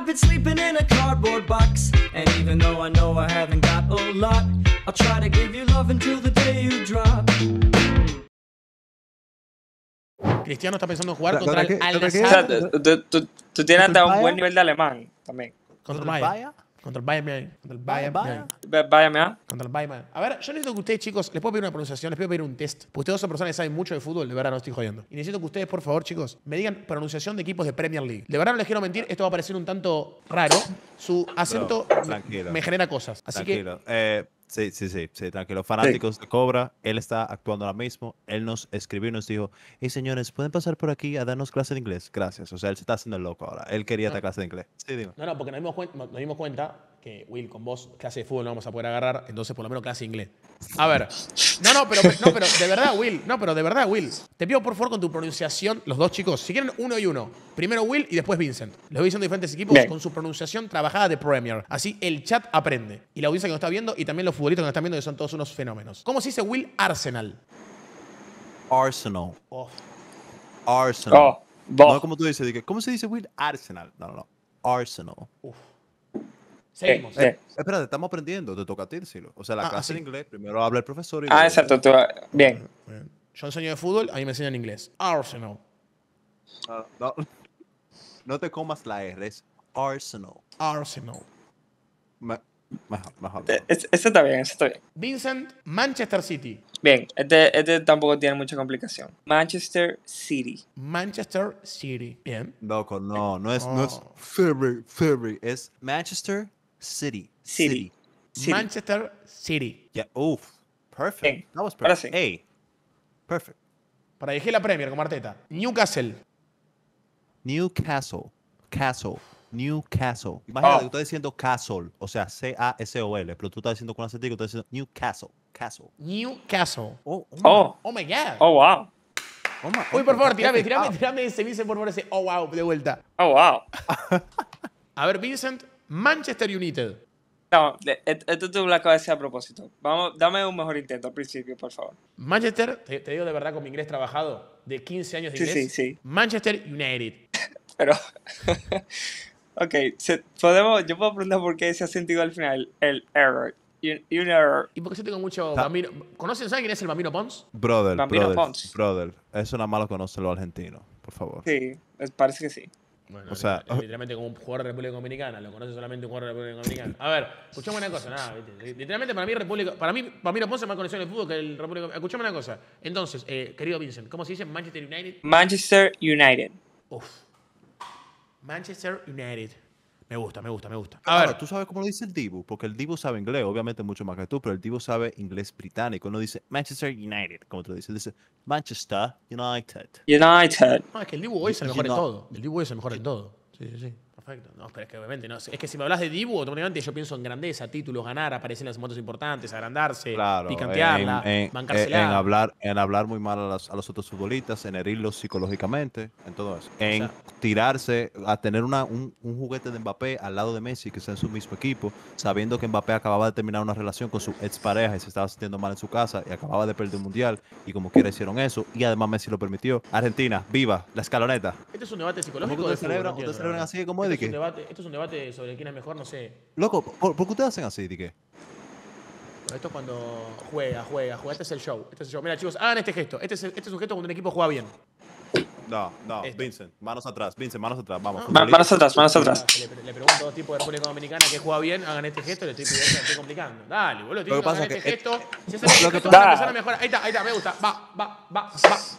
I've been sleeping in a cardboard box. And even though I know I haven't got a lot, I'll try to give you love until the day you drop. Cristiano está pensando en jugar ¿Contra el tú, tienes hasta un buen nivel de alemán también. Contra el ¿Contra el Bayern. Bayern? Contra el Bayern el Bayern. Contra el Bayern. A ver, yo necesito que ustedes, chicos, les puedo pedir una pronunciación, les puedo pedir un test. Porque ustedes son personas que saben mucho de fútbol, de verdad no estoy jodiendo. Y necesito que ustedes, por favor, chicos, me digan pronunciación de equipos de Premier League. De verdad no les quiero mentir, esto va a parecer un tanto raro. Su acento Bro, me- genera cosas. Así que Tranquilo. Eh, sí, sí, sí, sí, tranquilo. Fanáticos de Cobra, él está actuando ahora mismo. Él nos escribió y nos dijo, hey señores, ¿pueden pasar por aquí a darnos clase de inglés? Gracias. O sea, él se está haciendo el loco ahora. Él quería esta clase de inglés. Sí, dime. No, no, porque nos dimos, nos dimos cuenta que, Will, con vos clase de fútbol no vamos a poder agarrar, entonces por lo menos clase de inglés. A ver. No, no, pero, no, pero de verdad, Will. No, pero de verdad, Will. Te pido por favor con tu pronunciación, los dos chicos, si quieren uno y uno. Primero Will y después Vincent. Les voy diciendo diferentes equipos Bien. con su pronunciación trabajada de Premier. Así el chat aprende. Y la audiencia que nos está viendo y también los futbolistas que nos están viendo que son todos unos fenómenos. ¿Cómo se dice Will Arsenal? Arsenal. Oh, Arsenal. Oh, No como tú dices, ¿cómo se dice Will? Arsenal. No, no, no. Arsenal. Seguimos. Eh, eh. Espérate, estamos aprendiendo. Te toca a ti decirlo. O sea, la Ah, clase ah, sí. inglés, primero habla el profesor y Ah, luego- exacto. tú- bien. Bien. Yo enseño de fútbol, a mí me enseñan inglés. Arsenal. Ah, no, no te comas la R, es Arsenal. Arsenal. Me- Mejor, mejor. Eh, es- Este está bien, este está bien. Vincent, Manchester City. Bien, este, este tampoco tiene mucha complicación. Manchester City. Manchester City. Bien. Loco, no, no es, no es Oh. Ferry, Ferry, es Manchester City. City. City. Manchester City. Yeah, oof, perfect. Bien, That was ahora perfect. sí. Hey, perfect. Para dirigir la Premier con Arteta. Newcastle. Newcastle, Castle, Newcastle. Imagínate Oh. que estás diciendo Castle, o sea, C-A-S-O-L, pero tú estás diciendo con acento, estás diciendo Newcastle, Castle. Newcastle. Oh, oh, my- Oh, Oh my God. oh, wow. oh my- Uy, oh por favor, God, tirame, tirame, tirame ese Vincent, por favor, ese oh wow, de vuelta. Oh, wow. A ver, Vincent, Manchester United. No, esto tú lo acabas de decir a propósito. Vamos, dame un mejor intento al principio, por favor. Manchester, te, te digo de verdad con mi inglés trabajado, de 15 años de Sí, inglés. sí, sí. Manchester United. Pero. ok, se- podemos, yo puedo preguntar por qué ese acento al final. El error. Un, un error. Y porque yo tengo mucho Ah. Bambino. ¿Conocen, saben quién es el Bambino Pons? Brother, Bambino brother, Pons. brother, eso nada más lo conocen los argentinos, por favor. Sí, parece que sí. Bueno, O sea, es literalmente como un jugador de República Dominicana, lo conoce solamente un jugador de República Dominicana. A ver, escuchame una cosa, nada, ¿viste? literalmente para mí República, para mí Bambino Ponce es más conocido en el fútbol que el República Escuchame una cosa. Entonces, eh, querido Vincent, ¿cómo se dice Manchester United? Manchester United. Uf. Manchester United. Me gusta, me gusta, me gusta. A A ver, ¿tú sabes cómo lo dice el Dibu? Porque el Dibu sabe inglés, obviamente mucho más que tú, pero el Dibu sabe inglés británico. No dice Manchester United, como tú dices, dice Manchester United. United. no, es que el Dibu hoy es el mejor en todo. El Dibu hoy es el mejor en todo. Sí, sí, sí. Perfecto. No, pero es que obviamente no. Es que si me hablas de Dibu, automáticamente yo pienso en grandeza, títulos, ganar, aparecer en las momentos importantes, agrandarse, Claro, picantearla, en, en- bancársela. en hablar, en hablar muy mal a, las- a los otros futbolistas, en herirlos psicológicamente, en todo eso. En sea- tirarse, a tener una, un, un juguete de Mbappé al lado de Messi, que está en su mismo equipo, sabiendo que Mbappé acababa de terminar una relación con su expareja y se estaba sintiendo mal en su casa y acababa de perder un mundial y como quiera hicieron eso y además Messi lo permitió. Argentina, viva, la escaloneta. Este es un debate ¿Cómo psicológico. ustedes celebran, no así como es, un que? debate, esto es un debate sobre quién es mejor, no sé. Loco, ¿por, por qué ustedes hacen así? Pero esto es cuando juega, juega, juega. Este es el show. Este es el show. Mira, chicos, hagan este gesto. Este es, este es un gesto cuando un equipo juega bien. No, no, Esto. Vincent, manos atrás, Vincent, manos atrás, vamos. Manos atrás, manos atrás. Le, le pregunto a dos tipos de República Dominicana que juega bien, hagan este gesto, le estoy pidiendo, le estoy complicando. Dale, boludo, Lo que diciendo pasa hagan es este que- gesto. Si hacen este lo que gesto, pasa- van a empezar a mejorar. Ahí está, ahí está, me gusta. Va, va, va, va,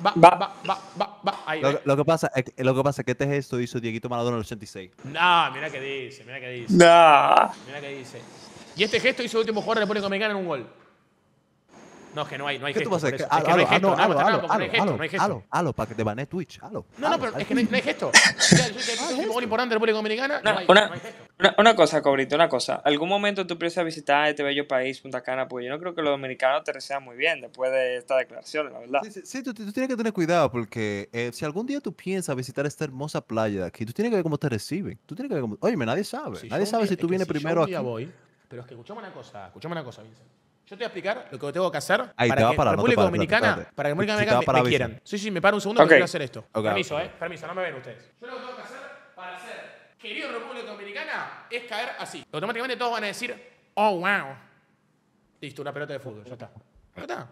va, Va. va, va, va, va. Ahí, Lo, lo que pasa es que, lo que pasa es que este gesto hizo Dieguito Maradona en el 86. No, mira qué dice, mira qué dice. Nah. Mira qué dice. Y este gesto hizo el último jugador de República Dominicana en un gol. No, es que no hay, no hay ¿Qué gesto. tú vas a. Es que no hay gesto, no, hay gesto, halo, para que te banee Twitch, halo. No, no, pero es que no hay, gesto. Te- es un gol importante de República Dominicana. No Una, hay, una, no hay gesto. una, una cosa, Cobrito, una cosa. ¿Algún momento tú piensas visitar este bello país, Punta Cana? Porque yo no creo que los dominicanos te reciban muy bien después de esta declaración, la verdad. Sí, sí, sí, tú, tú tienes que tener cuidado porque eh, si algún día tú piensas visitar esta hermosa playa de aquí, tú tienes que ver cómo te reciben. Tú tienes que ver cómo... Oye, nadie sabe. Si nadie sabe día- si tú vienes si yo primero aquí. voy, pero es que escuchame una cosa, escuchame una cosa, Vincent. Yo te voy a explicar lo que tengo que hacer Ahí para te va que a parar, no te República Dominicana, espérate, para que República Si te Dominicana va me, parar, me avisa. quieran. Sí, sí, me paro un segundo Ok. que quiero hacer esto. Ok, permiso, eh, permiso, no me ven ustedes. Yo lo que tengo que hacer para hacer que querido República Dominicana es caer así. Automáticamente todos van a decir, oh, wow. Listo, una pelota de fútbol, ya está. Ya está.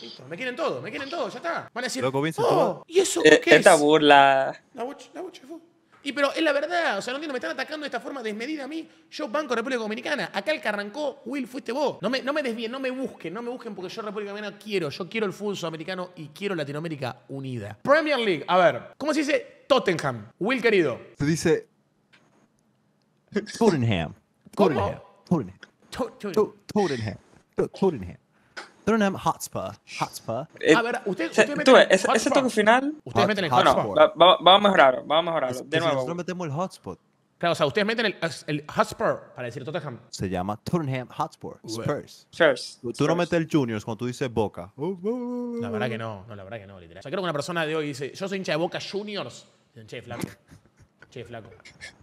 Listo, me quieren todo, me quieren todo, ya está. Van a decir, Loco, oh, ¿y eso Eh, qué es? Esta burla. La bocha, la bocha de fútbol. Y pero es la verdad, o sea, no entiendo, me están atacando de esta forma desmedida a mí. Yo banco República Dominicana. Acá el que arrancó, Will, fuiste vos. No me, no me desvíen, no me busquen, no me busquen porque yo República Dominicana quiero. Yo quiero el fútbol sudamericano y quiero Latinoamérica unida. Premier League, a ver, ¿cómo se dice Tottenham? Will, querido. Se dice Tottenham. ¿Cómo? Tottenham. Tottenham. To- to- To- Tottenham. To- Tottenham. Tottenham Hotspur. Hotspur. Eh, A ver, usted, se- usted tú ves, meten ese, ese toque final. Ustedes Hot- meten el hotspot. hotspot. Va- va- vamos a mejorarlo, vamos a mejorarlo. Es De que si nosotros nuevo. metemos el hotspot, Claro, o sea, ustedes meten el, el hotspur para decir Tottenham. se llama Tottenham Hotspur. Spurs. First. Tú, tú no metes el Juniors cuando tú dices Boca. La verdad que no, no, la verdad que no, literal. O sea, creo que una persona de hoy dice, yo soy hincha de Boca Juniors. Dicen, che, flaco. Che, flaco.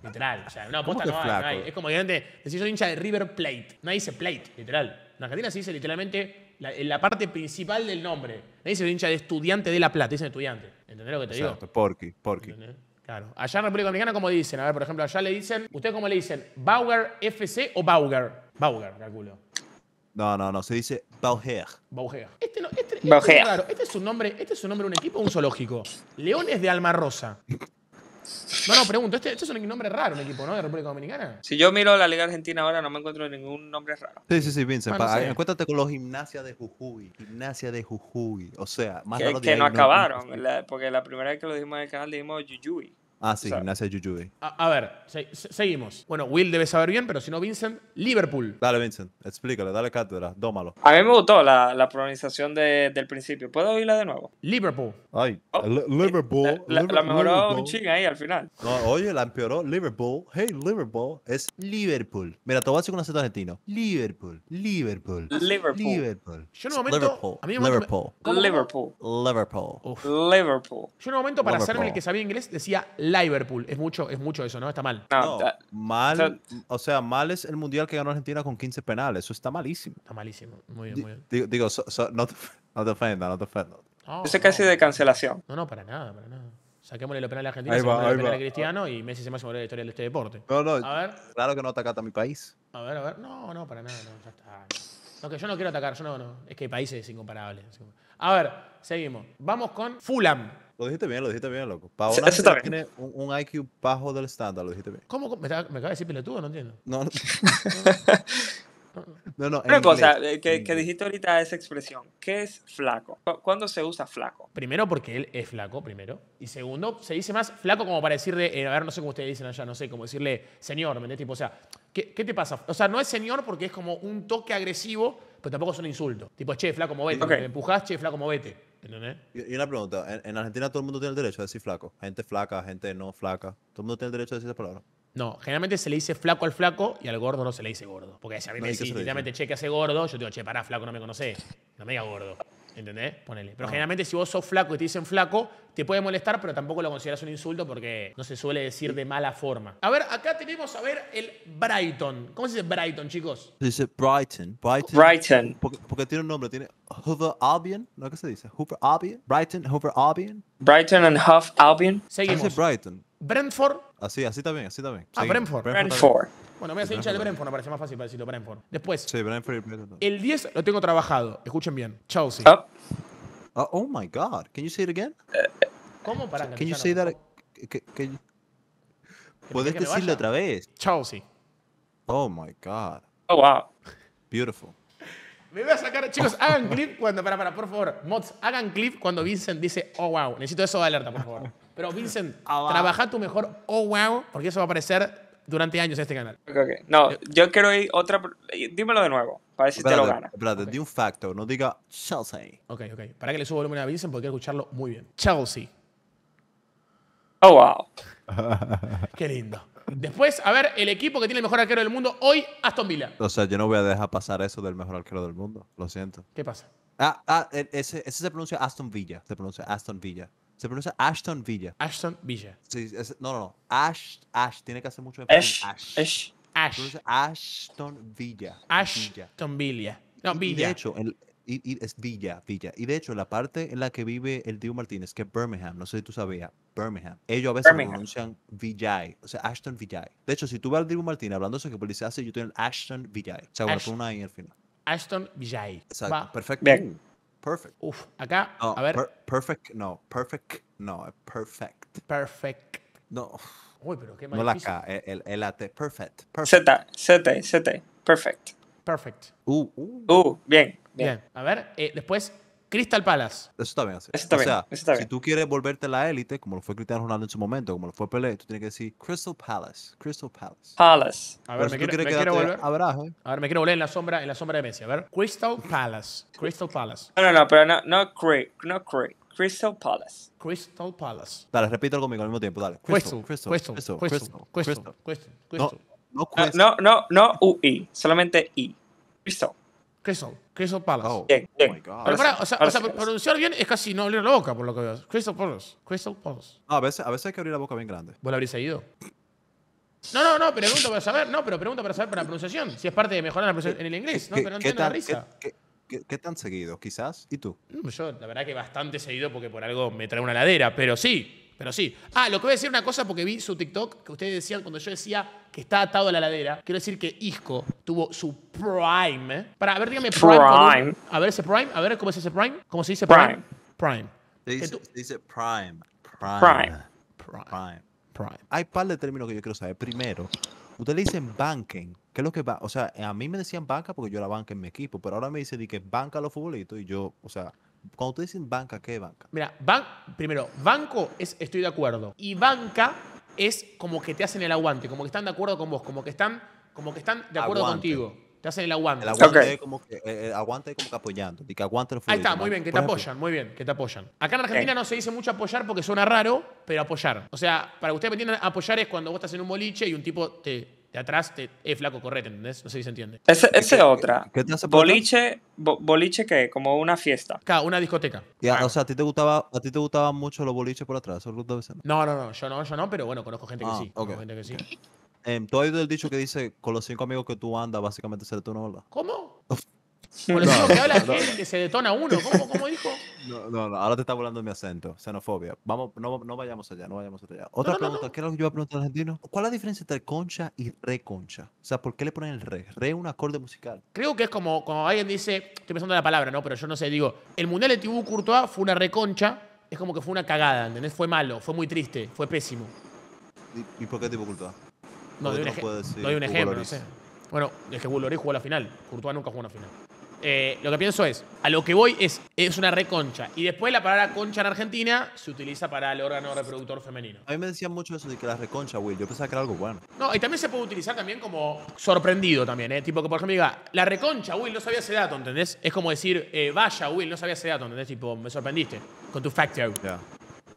Literal. O sea, no, ¿Cómo posta que no no hay. Es como que antes decís, soy hincha de River Plate. Nadie dice Plate, literal. En Argentina se dice literalmente la, en la parte principal del nombre. Nadie dice hincha de estudiante de La Plata, dicen estudiante. ¿Entendés lo que te digo? Exacto, Porky, Porky. ¿Entendés? Claro. Allá en República Dominicana, ¿cómo dicen? A ver, por ejemplo, allá le dicen, ¿ustedes cómo le dicen? ¿Bauer FC o Bauer? Bauer, calculo. No, no, no, se dice Bauer. Baugea. Este, no, este, este es raro. Este es un nombre, este es un nombre de un equipo o un zoológico. Leones de Alma Rosa. No, no, pregunto, este, este es un nombre raro, un equipo, ¿no? De República Dominicana. Si yo miro la Liga Argentina ahora, no me encuentro ningún nombre raro. Sí, sí, sí, Vincent. No pa- sé. Encuéntrate con los gimnasia de Jujuy. Gimnasia de Jujuy. O sea, más Que, raro de que ahí no acabaron. la- porque la primera vez que lo dijimos en el canal dijimos Yuyuy. Ah, sí, o sea, gimnasia de Jujuy. A, a ver, se- se- seguimos. Bueno, Will debe saber bien, pero si no, Vincent, Liverpool. Dale, Vincent, explícale, dale cátedra, dómalo. A mí me gustó la, la pronunciación de- del principio. ¿Puedo oírla de nuevo? Liverpool. Ay, Oh, Li- Liverpool. Eh, La, la Liver- mejoró Liverpool. un ching ahí al final. No, oye, la empeoró. Liverpool. Hey, Liverpool. Es Liverpool. Mira, te voy a decir con acento argentino. Liverpool. Liverpool. Liverpool. Liverpool. Yo en un momento- Liverpool. a mí en un momento me- Liverpool. ¿Cómo, Liverpool. Liverpool. Uf. Liverpool. Yo en un momento, para Liverpool. hacerme el que sabía inglés, decía Liverpool. Es mucho, es mucho eso, ¿no? Está mal. No, mal. o sea- mal es el mundial que ganó Argentina con 15 penales. Eso está malísimo. Está malísimo. Muy bien, muy bien. Digo, digo, so- so- no, te, no te ofendas, no te ofendas. No, eso es casi de cancelación. No, no, para nada, para nada. Saquémosle lo penal a Argentina, Ahí va, saquémosle ahí lo penal va. a Cristiano y Messi se me hace morir la historia de este deporte. No, no, A ver, claro que no atacaste a mi país. a ver, a ver. No, no, para nada, no, ya está. No, que yo no quiero atacar, yo no, no. Es que el país es incomparable. es incomparable. A ver, seguimos. Vamos con Fulham. Lo dijiste bien, lo dijiste bien, loco. Para Sí, tiene un, un IQ bajo del estándar, lo dijiste bien. ¿Cómo? cómo? ¿Me, está- me acaba de decir pelotudo? No entiendo. No, no. no, no, Una cosa eh, que, que dijiste ahorita esa expresión. ¿Qué es flaco? ¿Cu- ¿Cuándo se usa flaco? Primero porque él es flaco, primero. Y segundo, se dice más flaco como para decirle, eh, a ver, no sé cómo ustedes dicen allá, no sé, como decirle señor, ¿me entendés? Tipo, o sea, ¿qué, qué te pasa? O sea, no es señor porque es como un toque agresivo, pero tampoco es un insulto. Tipo, che, flaco, movete. Ok. Me empujás, che, flaco, movete. ¿Entendés? Y y una pregunta, en, en Argentina todo el mundo tiene el derecho a decir flaco. Gente flaca, gente no flaca. Todo el mundo tiene el derecho a decir esa palabra. No, generalmente se le dice flaco al flaco y al gordo no se le dice gordo. Porque si a mí No, me ¿y qué decís literalmente, che, que hace gordo, yo te digo, che, pará, flaco, no me conocés. No me digas gordo. ¿Entendés? Ponele. Ah. Pero generalmente si vos sos flaco y te dicen flaco, te puede molestar, pero tampoco lo consideras un insulto porque no se suele decir de mala forma. A ver, acá tenemos a ver el Brighton. ¿Cómo se dice Brighton, chicos? Se dice Brighton. Brighton. Brighton. Porque, porque tiene un nombre, tiene Hoover Albion, ¿no? ¿Qué se dice? Hoover Albion. Brighton, Hoover Albion. Brighton and Huff Albion. Se Seguimos. dice Brighton. Brentford. Así, así bien, así bien. Ah. Brentford. Brentford. Bueno, me voy a hacer hincha del Brentford, me parece más fácil para decirlo Brentford. Después, Sí, Brentford y Brentford. el 10 lo tengo trabajado. Escuchen bien. Chelsea. Up. Oh, oh my God. Can you say it again? ¿Cómo? Pará, Can you say that? que- que- me ¿Puedes que me decirlo otra vez? Chelsea. Oh my God. Oh, wow. Beautiful. Me voy a sacar, chicos, hagan clip cuando, para, para, por favor, mods, hagan clip cuando Vincent dice, oh wow, necesito eso de alerta, por favor. Pero Vincent, trabaja tu mejor, oh wow, porque eso va a aparecer durante años en este canal. Ok, ok. No, yo quiero ir otra. Dímelo de nuevo, para ver si te lo gana. espérate, di un facto, no diga Chelsea. Ok, ok. Para que le subo volumen a Vincent porque quiero escucharlo muy bien. Chelsea. Oh, wow. Qué lindo. Después, a ver, el equipo que tiene el mejor arquero del mundo hoy, Aston Villa. O sea, yo no voy a dejar pasar eso del mejor arquero del mundo. Lo siento. ¿Qué pasa? Ah, ah, e- ese, ese se pronuncia Aston Villa. Se pronuncia Aston Villa. Se pronuncia Ashton Villa. Aston Villa. Sí, no, no, no. Ash, Ash. Tiene que hacer mucho énfasis Ash. Ash. Ash. Se pronuncia Ashton Villa. Villa. Ashton Villa. No, Y- y Villa. de hecho, y, y es Villa, Villa. Y de hecho, la parte en la que vive el Dibu Martínez, que es Birmingham, no sé si tú sabías, Birmingham. Ellos a veces Birmingham. pronuncian Villay, o sea, Ashton Villay. De hecho, si tú ves al Dibu Martínez hablando eso, que pues dice así, yo tengo el Ashton Villay. O sea, bueno, una I al final. Ashton Vijay. Exacto, Va. perfecto. Bien. Perfect. Uf, acá, No, a ver, per- perfect, no, perfect, no, perfect. perfect. No, Uy, pero qué no la difícil. K, el, el, el AT, perfect, perfect. Z, Z, Z. Perfect. Perfect. Uh, uh. Uh, bien. Bien. Bien, a ver, eh, después, Crystal Palace. Eso está bien así. Eso está o bien, sea, eso está si bien. tú quieres volverte la élite, como lo fue Cristiano Ronaldo en su momento, como lo fue Pelé, tú tienes que decir Crystal Palace, Crystal Palace. Palace. A ver, me quiero, quieres me quiero quedarte volver. abraje, A ver, me quiero volver en la sombra, en la sombra de Messi. A ver, Crystal Palace. Crystal Palace. No, no, no, pero no, no. Crystal Palace. Crystal Palace. Dale, repítelo conmigo al mismo tiempo, dale. Crystal, Crystal, Crystal, Crystal, Crystal, Crystal, Crystal, Crystal. Crystal, No, Crystal, no, No, Crystal. no, no, no UI. Solamente I. Crystal. Crystal, Crystal Palace. Oh, Bien, oh bien. my God. Pero para, o sea, o sea, pronunciar bien es casi no abrir la boca, por lo que veo. Crystal Palace. Crystal Palace. No, a veces, a veces hay que abrir la boca bien grande. ¿Vos lo habréis seguido? No, no, no, pregunto para saber, no, pero pregunto para saber para la pronunciación. Si es parte de mejorar la pronunciación en el inglés, ¿no? ¿Qué- Pero no entiendo la tan- risa. qué- qué- qué- qué tan seguido? Quizás. ¿Y tú? Yo, la verdad que bastante seguido porque por algo me trae una ladera, pero sí, pero sí. Ah, lo que voy a decir una cosa porque vi su TikTok que ustedes decían cuando yo decía que está atado a la ladera. Quiero decir que Isco tuvo su prime. ¿eh? Para, a ver, dígame prime. Prime. a ver ese prime, a ver cómo es ese prime. ¿Cómo se dice prime? Prime. Prime. Se dice, tú- se dice prime. Prime. Prime. Prime. Prime. Prime. Hay un par de términos que yo quiero saber. Primero, ustedes le dicen banking. ¿Qué es lo que va? O sea, a mí me decían banca porque yo era banca en mi equipo, pero ahora me dicen di que banca a los futbolitos y yo, o sea, cuando ustedes dicen banca, ¿qué es banca? Mira, ban- primero, banco es estoy de acuerdo. Y banca es como que te hacen el aguante, como que están de acuerdo con vos, como que están, como que están de acuerdo Aguante. contigo. Te hacen el aguante. El aguante Ok. es como que, eh, eh, aguante es como que apoyando. Que aguante los Ahí está, muy bien, que te ejemplo, apoyan, muy bien, que te apoyan. Acá en Argentina no se dice mucho apoyar porque suena raro, pero apoyar. O sea, para que ustedes me entiendan, apoyar es cuando vos estás en un boliche y un tipo te, de atrás te, eh, flaco, correte, ¿entendés? No sé si se entiende. Ese, ese es otra. qué te hace? Boliche, bo- boliche que como una fiesta. Acá, una discoteca. Ah. o sea, ¿a ti te gustaba, a ti te gustaban mucho los boliches por atrás? ¿no? No, no, no, yo no, yo no, pero bueno, conozco gente que Ah, sí. ok. Conozco gente que sí. Em, tú has oído el dicho que dice, con los cinco amigos que tú andas, básicamente se detona, ¿verdad? ¿Cómo? Con el tipo que habla él, que se detona uno. ¿Cómo, cómo dijo? No, no, no, ahora te está volando mi acento, xenofobia. Vamos, no, no vayamos allá, no vayamos allá. Otra no, no, pregunta, ¿qué es lo que yo iba a preguntar al argentino? ¿Cuál es la diferencia entre concha y reconcha? O sea, ¿por qué le ponen el re? Re es un acorde musical. Creo que es como cuando alguien dice, estoy pensando en la palabra, ¿no? Pero yo no sé, digo, el Mundial de Tibú Courtois fue una reconcha, es como que fue una cagada, ¿entendés? Fue malo, fue muy triste, fue pésimo. ¿Y, y por qué tipo cultura? No, doy un, tú no un ejemplo, no sé. Bueno, es que Hugo Lloris jugó la final, Courtois nunca jugó una final. Eh, lo que pienso es, a lo que voy es, es una reconcha. Y después la palabra concha en Argentina se utiliza para el órgano reproductor femenino. A mí me decían mucho eso de que la reconcha, Will. Yo pensaba que era algo bueno. No, y también se puede utilizar también como sorprendido también, ¿eh? Tipo que, por ejemplo, diga, la reconcha, Will, no sabía ese dato, ¿entendés? Es como decir, eh, vaya, Will, no sabía ese dato, ¿entendés? Tipo, me sorprendiste con tu factor, Ya,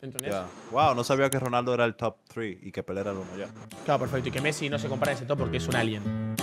¿entendés? ya. Wow, no sabía que Ronaldo era el top 3 y que Pelé era el uno, ya. Claro, perfecto. Y que Messi no se compara en ese top porque es un alien.